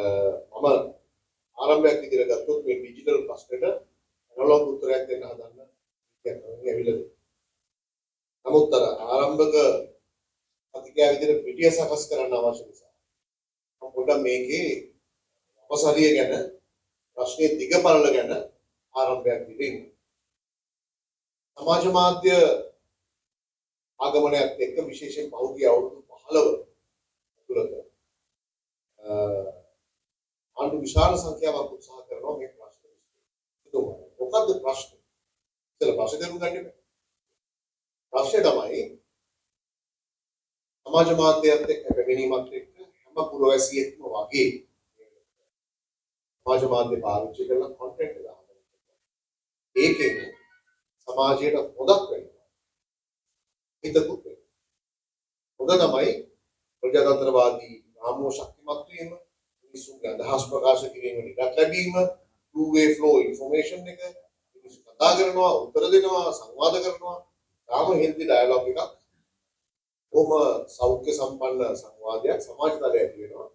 මම ආරම්භයක් විදිහට ගත්තොත් මේ ඩිජිටල් ප්‍රශ්නෙට ඇනලොග් උත්තරයක් දෙන්න හදන්න කියන්නේ ඇවිල්ලා නමුත් අර ආරම්භක අධිකයා විදිහට පිටිය සකස් කරන්න අවශ්‍ය නිසා මම පොඩ්ඩක් මේකේ අපසරිය ගැන ප්‍රශ්නේ දිග පළල ගැන ආරම්භයක් විදිහින් සමාජ මාධ්‍ය ආගමනයත් එක්ක විශේෂයෙන් පහුගිය අවුරුදු 15 තුළත ආණ්ඩු විශාල සංඛ්‍යාවක් උත්සාහ කරනවා මේ ප්‍රශ්න විසඳන්න. මොකද්ද ප්‍රශ්නේ? ඉතල ප්‍රශ්නේ තේරුම් ගන්න බෑ. ප්‍රශ්නේ තමයි සමාජ මාධ්‍යයත් එක්ක පැමිණීමත් එක්ක හැම පුරවැසියෙක්ම වගේ සමාජ මාධ්‍ය පාවිච්චි කරලා කන්ටෙන්ට් එක දානවා. ඒකෙන් සමාජයට හොදක් වෙනවා. හිතකුත් වෙනවා. හොඳ තමයි ප්‍රජාතන්ත්‍රවාදී රාමුව ශක්තිමත් වීම, මිනිසුන්ගේ අදහස් ප්‍රකාශ කිරීමට ඉඩක් ලැබීම, two way flow information එක මිනිස්සු කතා කරනවා, උත්තර දෙනවා, සංවාද කරනවා. තාම හෙල්දි ඩයලොග් එකක්. කොහොම සෞඛ්‍ය සම්පන්න සංවාදයක් සමාජ තලයේ ඇති වෙනවා.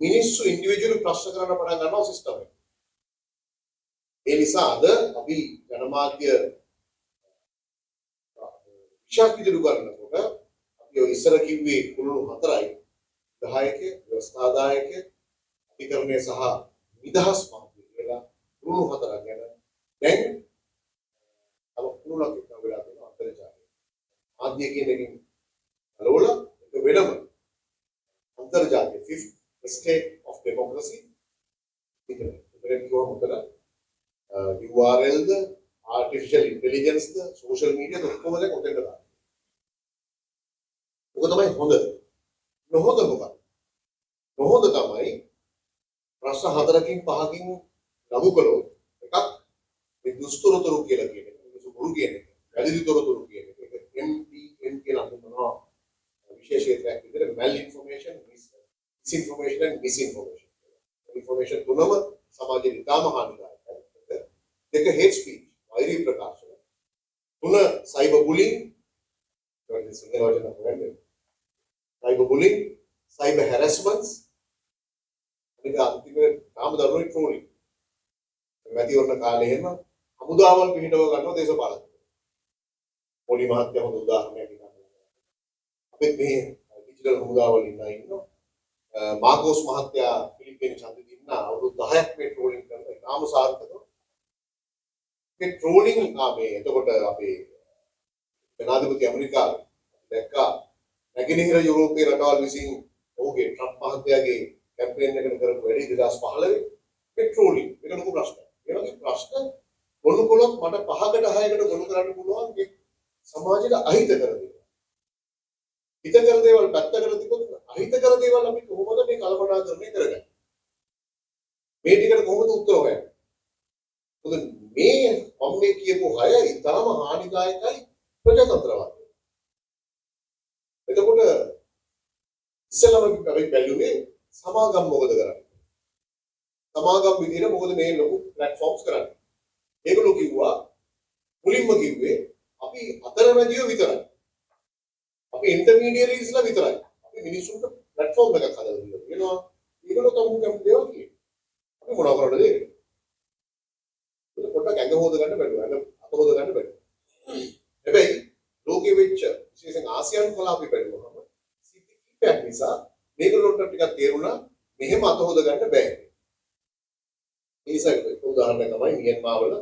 මිනිස්සු ඉන්ඩිවිජුවලි ප්‍රශ්න කරන්න පටන් ගන්නවා සිස්ටම් එක. ඒ නිසා අද අපි ජනමාධ්‍ය විශාල ඉදිරි කරනකොට අපි ඔය ඉස්සර කිව්වේ කුළුණු හතරයි 10ක ව්‍යවස්ථාදායක අධිකරණය සහ නිදහස් මාධ්‍ය කියලා කුළුණු හතරක් ගැන දැන් තව කුළුණක් එක්ක වෙලා තියෙනවා අන්තර්ජාලය. මාධ්‍ය කියන එකෙන් අලවල එක වෙනම අන්තර්ජාලය fifth state of democracy ඉතින් ඒක කොහොමද URL ද ආර්ටිෆිෂල් ඉන්ටෙලිජන්ස් ද සෝෂල් මීඩියා ද ඔක්කොම දැන් ඔතෙන්ට දානවා. ඔක තමයි හොඳ. නොහොඳ මොකක්ද? නොහොඳ තමයි ප්‍රශ්න හතරකින් පහකින් ලබු කළොත් එකක් මේ දුස්තරතරු කියලා කියන එක. මිනිස්සු බොරු කියන එක. වැරදි තොරතුරු කියන එක. ඒක MDM කියලා හඳුන්වනවා. විශේෂ ක්ෂේත්‍රයක් විදිහට mal information, misinformation and misinformation. Information තුනම සමාජයේ ඉතාම හානිකාරකයි. දෙක hate speech වෛරී ප්‍රකාශන. තුන සයිබර් බුලින් කියන්නේ සිංහල වචන හොයන්නේ. සයිබර් බුලින්, සයිබර් හැරස්මන්ට්ස් අනික අන්තිමට තාම දරුණු ට්‍රෝලින්. මැතිවරණ කාලේ එහෙම හමුදාවල් පිහිටව ගන්නවා දේශපාලකයෝ. පොඩි මහත්ය හොඳ උදාහරණයක් ගන්නවා. අපිත් මේ ඩිජිටල් හමුදාවල් ඉන්නා ඉන්නවා. මාකෝස් මහත්තයා පිලිප්පිනි ඡන්දෙ දින්න අවුරුදු 10ක් මේ ට්‍රෝලින් කරලා ඉතාම සාර්ථකව මේ ට්‍රෝලින් ආමේ එතකොට අපේ ජනාධිපති ඇමරිකාවේ දැක්කා නැගෙනහිර යුරෝපීය රටවල් විසින් ඔහුගේ ට්‍රම්ප් මහත්තයාගේ කැම්පේන් එකකට කරපු වැඩි 2015 මේ ට්‍රෝලින් මේක ලොකු ප්‍රශ්නයක්. ඒ වගේ ප්‍රශ්න ගොනු කළොත් මට පහකට හයකට ගොනු කරන්න පුළුවන් මේ සමාජයට අහිත කර දේවල්. හිත කර දේවල් පැත්තකට තිබුත් අහිත කර දේවල් අපි කොහොමද මේ කල්පනාකරණය කරගන්නේ? මේ ටිකට කොහොමද උත්තර හොයන්නේ? මොකද මේ මම මේ කියපු හය ඉතාම හානිදායකයි ප්‍රජාතන්ත්‍රවාදය. එතකොට ඉස්සෙල්ලාම අපි බැලුවේ සමාගම් මොකද කරන්නේ? සමාගම් විදිහට මොකද මේ ලොකු ප්ලැට්ෆෝම්ස් කරන්නේ? ඒගොල්ලෝ කිව්වා මුලින්ම කිව්වේ අපි අතරමැදියෝ විතරයි. අපි ඉන්ටර්මීඩියරිස්ලා විතරයි. අපි මිනිස්සුන්ට ප්ලැට්ෆෝම් එකක් හදලා දෙනවා. වෙනවා. ඒගොල්ලෝ තමයි කැමති දේවල් කියන්නේ. අපි මොනව කරන්නද ඒක? පොඩ්ඩක් ඇඟ හොද ගන්න බැලුවා. ඇඟ අත හොද ගන්න බැලුවා. හැබැයි ලෝකෙ වෙච්ච විශේෂයෙන් ආසියානු කලාපි බැලුවම සිද්ධි කිහිපයක් නිසා මේගොල්ලොන්ට ටිකක් තේරුණා මෙහෙම අත හොද ගන්න බෑ. ඒ නිසා එක උදාහරණයක් තමයි මියන්මාර් වල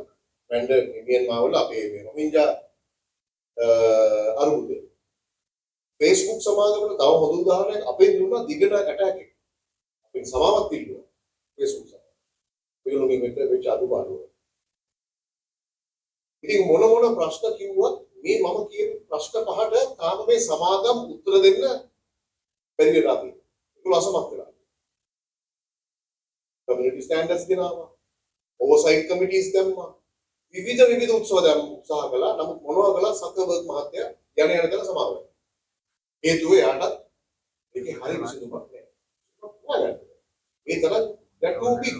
රැන්ඩ මියන්මාර් වල අපේ මේ රොහින්ජා අරුමුදේ Facebook සමාගමට තව හොඳ උදාහරණයක් අපේ දුන්නා දිගට ඇටැක් එක. අපේ සමාවත් ඉල්ලුවා Facebook සමාගම. ඒගොල්ලෝගේ මෙතන වෙච්ච අඩුපාඩුව. ඉතින් මොන මොන ප්‍රශ්න කිව්වත් මේ මම කියන ප්‍රශ්න පහට තාම මේ සමාගම් උත්තර දෙන්න බැරි වෙලා තියෙනවා. ඒගොල්ලෝ අසමත් වෙලා. කමියුනිටි ස්ටෑන්ඩඩ්ස් ගෙනාවා. ඕවර්සයිට් කමිටිස් දැම්මා. විවිධ විවිධ උත්සව දැම් උත්සාහ කළා. නමුත් මොනවා කළා සකබර්ග් මහත්තයා යන යන දල සමාව වෙනවා. හේතුව එයාටත් ඒකේ හරි විසඳුමක් නැහැ. ඒ තරම් that too big.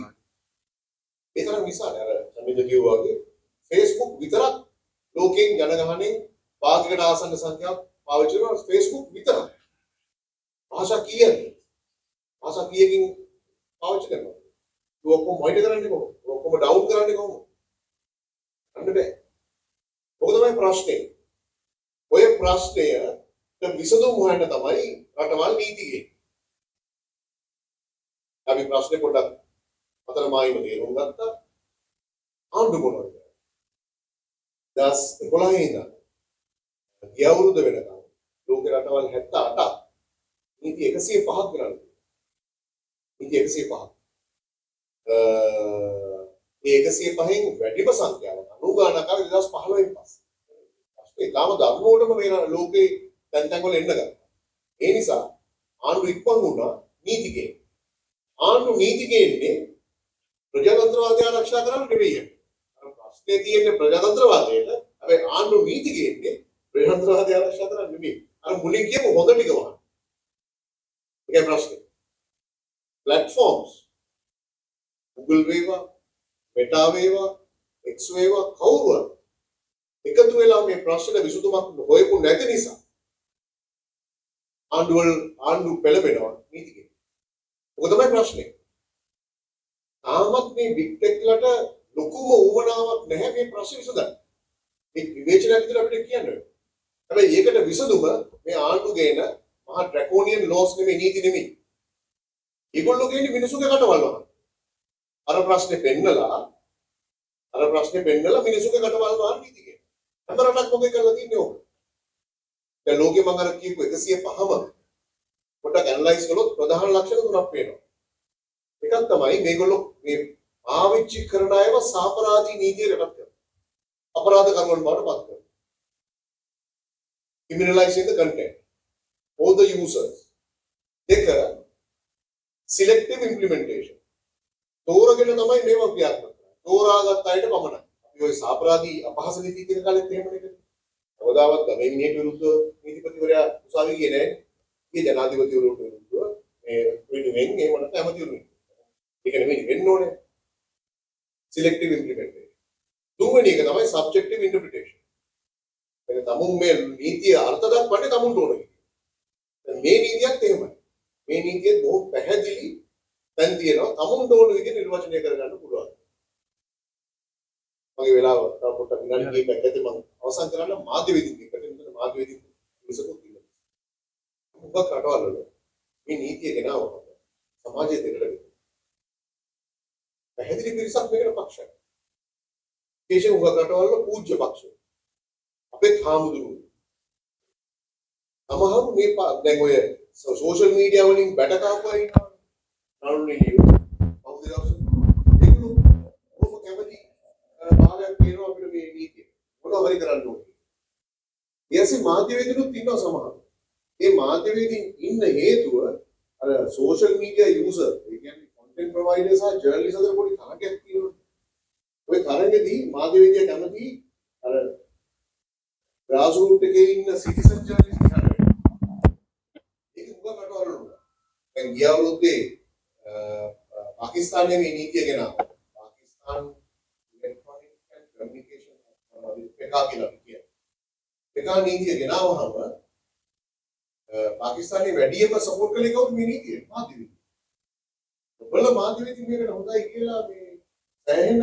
ඒ තරම් විශාල අර සමිත කිව්වා වගේ Facebook විතරක් ලෝකයෙන් ජනගහනයෙන් භාගයකට ආසන්න සංඛ්‍යාවක් පාවිච්චි කරන Facebook විතරයි. භාෂා කීයද? භාෂා කීයකින් පාවිච්චි කරනවා. ඒක ඔක්කොම මොනිටර් කරන්නේ කොහොමද? ඔක්කොම ඩවුන් කරන්නේ කොහොමද? අන්න බෑ. ඔක තමයි ප්‍රශ්නේ. ඔය ප්‍රශ්නය විසඳුම් හොයන්න තමයි රටවල් නීති ගේන්නේ. අපි ප්‍රශ්නේ පොඩ්ඩක් අතරමායිම තේරුම් ගත්තා. ආණ්ඩු මොනවද? දස් 11 ඉඳන් ගිය අවුරුද්ද වෙනකම් ලෝක රටවල් 78ක් නීති 105ක් කරන්නේ. නීති 105ක්. ඒ 105න් වැඩිම සංඛ්‍යාව 90 ගණනක් ආවේ 2015 න් පස්සේ. ඒ තාම ධර්මෝටම මේ ලෝකේ තැන් තැන් වල එන්න ගත්තා. ඒ නිසා ආණ්ඩු ඉක්මන් වුණා නීතිකේ. ආණ්ඩු නීතිකේන්නේ ප්‍රජාතන්ත්‍රවාදය ආරක්ෂා කරන්න නෙවෙයි. අර ප්‍රශ්නේ තියෙන්නේ ප්‍රජාතන්ත්‍රවාදයට. හැබැයි ආණ්ඩු නීතිකේන්නේ ප්‍රජාතන්ත්‍රවාදය ආරක්ෂා කරන්න නෙවෙයි. අර මුලින් කියපු හොඳ ටික වහන්න. ඒකයි ප්‍රශ්නේ. Platforms Google වේවා, Meta වේවා, X වේවා කවුරුවත් එකතු වෙලා මේ ප්‍රශ්න විසඳුමක් හොයපු නැති නිසා ආණ්ඩුවල ආණ්ඩු පෙළඹෙනවා නීතිකේ. ඔක තමයි ප්‍රශ්නේ. තාමත් මේ බිග් ටෙක්ලට ලොකුම උවමනාවක් නැහැ මේ ප්‍රශ්න විසඳන්න. මේ විවේචනයක් විතර අපිට කියන්නේ. හැබැයි ඒකට විසඳුම මේ ආණ්ඩු ගේන මහා ඩ්‍රැකෝනියන් ලෝස් නෙමෙයි නීති නෙමෙයි. ඒගොල්ලෝ කියන්නේ මිනිසුගේ කටවල් වහන. අර ප්‍රශ්නේ පෙන්නලා අර ප්‍රශ්නේ පෙන්නලා මිනිසුගේ කටවල් වහන නීති කියන. හැම රටක් මොකද කරලා තියන්නේ ඕක. දැන් ලෝකෙ මම අර කියපු 105ම පොඩ්ඩක් ඇනලයිස් කළොත් ප්‍රධාන ලක්ෂණ තුනක් පේනවා. එකක් තමයි මේගොල්ලෝ මේ පාවිච්චි කරන අයව සාපරාධී නීතියට යටත් කරනවා. අපරාධ කරුවන් බවට පත් කරනවා. criminalizing the content or the users. දෙක selective implementation. තෝරගෙන තමයි මේවා ක්‍රියාත්මක කරන්නේ. තෝරාගත් අයට පමණයි. අපි ওই සාපරාධී අපහාස නීති කියන කාලෙත් එහෙම නේද? කවදාවත් ගමේ මිනිහෙක් විරුද්ධ නීතිපතිවරයා උසාවි ගියේ නැහැ. ඒ ජනාධිපතිවරුන්ට විරුද්ධව මේ වෙනුවෙන් එහෙම නැත්නම් ඇමතිවරුන්. ඒක නෙමෙයි වෙන්න ඕනේ. selective implementation. තුන්වෙනි එක තමයි subjective interpretation. ඒක තමුන් මේ නීතිය අර්ථ දක්වන්නේ තමුන්ට ඕනේ. මේ නීතියත් එහෙමයි. මේ නීතිය බොහෝ පැහැදිලි තැන් තියෙනවා තමුන්ට ඕන විදිහට නිර්වචනය කරගන්න පුළුවන්. මගේ වෙලාව තව පොඩ්ඩක් විනාඩි කීපයක් ඇති මම අවසන් කරන්න මාධ්‍ය වේදිකයකට මෙතන මාධ්‍ය වේදික විසකුත් ඉන්නවා. මොකක් රටවල් වල මේ නීතිය ගෙනාවම සමාජයේ දෙකට. පැහැදිලි පිරිසක් මේකට පක්ෂයි. විශේෂ උග රටවල් වල පූජ්‍ය පක්ෂය. අපේ හාමුදුරුවෝ. සමහරු මේ දැන් ඔය සෝෂල් මීඩියා වලින් බැට කාපුවා ඉන්නවා. නළුනේ ලියුවා. කවුද දවසක් ඒගොල්ලෝ කොහොම කැමති භාගයක් කියනවා අපිට මේ නීතිය. මොනවා හරි කරන්න ඕනේ. ඊයසේ මාධ්‍යවේදීනුත් ඉන්නවා සමහර. මේ මාධ්‍යවේදීන් ඉන්න හේතුව අර සෝෂල් මීඩියා යූසර් ඒ කියන්නේ කන්ටෙන්ට් ප්‍රොවයිඩර් සහ ජර්නලිස්ට් අතර පොඩි තරගයක් තියෙනවා. ওই තරගෙදී මාධ්‍යවේදියා කැමති අර ග්‍රාස් රූට් එකේ ඉන්න සිටිසන් ජර්නලිස්ට් දැන් ගිය අවුරුද්දේ පාකිස්තානයේ මේ නීතිය ගෙනාවා. Pakistan electronic and communication PECA කියලා කියනවා. පෙකා නීතිය ගෙනාවහම පාකිස්තානයේ වැඩිම සපෝට් කළේ කවුද මේ නීතිය? මාධ්‍යවේදී. ඔබල මාධ්‍යවේදී මේකට හොඳයි කියලා මේ සෑහෙන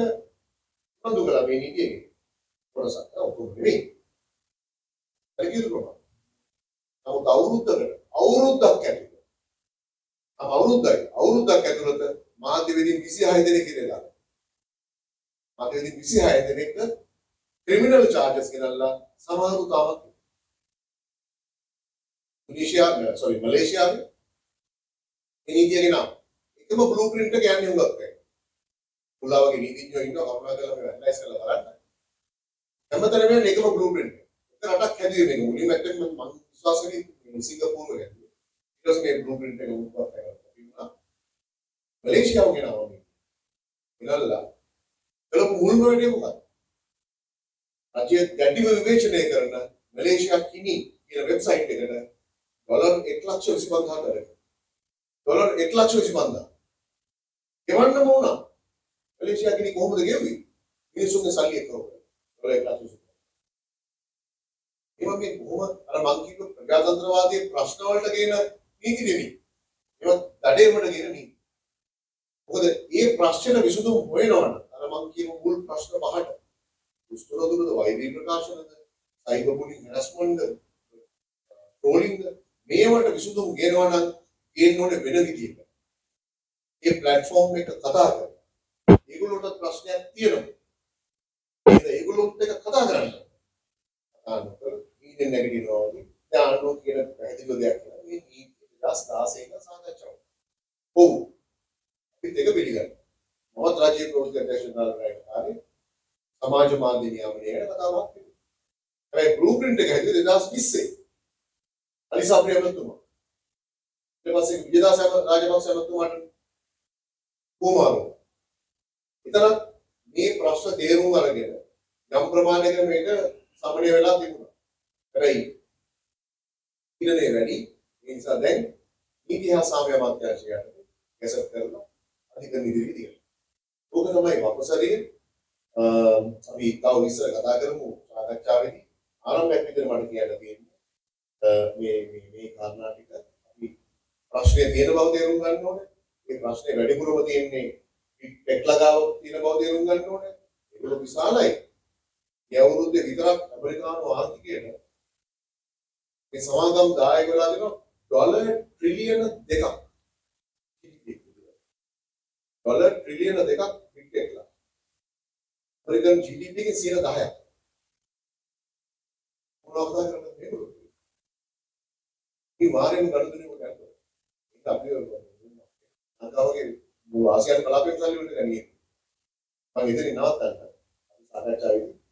උනන්දු කළා මේ නීතියේ. කොරසක් ඔක්කොම නෙවෙයි. හරි කියනවා. නමුත් අවුරුද්දකට අවුරුද්දක් ඇතුළත අවුරුද්දයි අවුරුද්දක් ඇතුළත මාධ්‍යවේදීන් 26 දෙනෙක් ඉඳලා මාධ්‍යවේදීන් 26 දෙනෙක් ක්‍රිමිනල් චාර්ජස් ගෙනල්ලා සමහරු තාමත් ඉන්ඩෝනේෂියා සෝරි මලේසියාවේ නීතිය ගෙනාව එකම බ්ලූ ප්‍රින්ට් එක යන්නේ උඟක් එක පුලාවගේ නීතිඥයෝ ඉන්නවා කරුණා කරලා මේ ඇනලයිස් කරලා බලන්න. හැමතැනම යන එකම බ්ලූ ප්‍රින්ට් එක. රටක් හැදුවේ මේක. මුලින්ම ඇත්තටම මම විශ්වාස කරන්නේ සිංගප්පූරුව හැදුවේ ඊට පස්සේ මේ බ්ලූ ප්‍රින්ට් එක උත්පත් කරලා මලේසියාව ගෙනාවා මේ ගෙනල්ලා කළපු මුල්ම වැඩේ මොකක්ද රජය දැඩිව විවේචනය කරන මලේසියා කිනි කියන වෙබ්සයිට් එකට ඩොලර් 125000 කරේ ඩොලර් 125000 ගෙවන්නම වුණා මලේසියා කිනි කොහොමද ගෙවුවේ මිනිසුන්ගේ සල්ලි එක්ක ඩොලර් 125000 ඒවා මේ කොහොම අර මං කියපු ප්‍රජාතන්ත්‍රවාදී ප්‍රශ්න වලට ගේන නීති නෙමෙයි ඒවා දඩේමඩ ගේන නීති මොකද මේ ප්‍රශ්න විසඳුම් හොයනවනම් අර මං කියපු මුල් ප්‍රශ්න පහට දුෂ්කර දුරද වෛද්‍ය ප්‍රකාශනද සයිබර් බුලින් හැරස්මන්ට්ද ට්‍රෝලින්ගද මේවට විසඳුම් ගේනවා නම් ගේන්න ඕනේ වෙන විදිහකට. මේ platform එක කතා කරලා ඒගොල්ලොන්ට ප්‍රශ්නයක් තියෙනවා. ඒක ඒගොල්ලොත් එක්ක කතා කරන්න. කතා නොකර ඊනේ නැගිටිනවා වගේ දාන්නෝ කියන පැහැදිලි දෙයක් කියලා මේ නීති 2016 ක සාකච්ඡාව. ඔව්. අපිත් ඒක පිළිගන්නවා. මමත් රාජ්‍ය ප්‍රවෘත්ති අධ්‍යක්ෂකවරයෙක් කාලේ සමාජ මාධ්‍ය නියාමනයේට කතාවක් තිබුණා. හැබැයි බ්ලූ ප්‍රින්ට් එක හැදුවේ 2020. අලිසා ප්‍රියමතුමා. ඊට පස්සේ විජයදාස රාජපක්ෂ මහත්මයාට කොමාරෝ. එතන මේ ප්‍රශ්න තේරුම් අරගෙන යම් ප්‍රමාණයකට මේක සමනය වෙලා තිබුණා. හැබැයි ඉරනේ වැඩි. ඒ නිසා දැන් නීති හා සාමය අමාත්‍යාංශයට ගැසට් කරලා අධිකරණ ඉදිරියට තියෙනවා. ඕක තමයි වපසරියේ අපි තව ඉස්සර කතා කරමු සාකච්ඡාවේදී ආරම්භයක් විදිහට මට කියන්න තියෙන්නේ මේ මේ මේ කාරණා ටික අපි ප්‍රශ්නේ තියෙන බව තේරුම් ගන්න ඕනේ. මේ ප්‍රශ්නේ වැඩිපුරම තියෙන්නේ ටෙක්ලගාව තියෙන බව තේරුම් ගන්න ඕනේ. ඒක විශාලයි. ඒ අවුරුද්දේ විතරක් ඇමරිකානු ආර්ථිකයට මේ සමාගම් දායක වෙලා දෙනවා ඩොලර් ට්‍රිලියන දෙකක්. ඩොලර් ට්‍රිලියන දෙකක් පිටේකලා. ඇමරිකන් GDP එකේ 10ක්. මොනවද කරන්නේ මේගොල්ලෝ? මේ වාරෙන් ගණන් දෙනකොට යනවා. ඒක අපි ලංකාවගේ ආසියානු කලාපයෙන් සල්ලි වලට ගන්නේ. මම ඉතින් නවත්තන්න. අපි සාකච්ඡාවේදී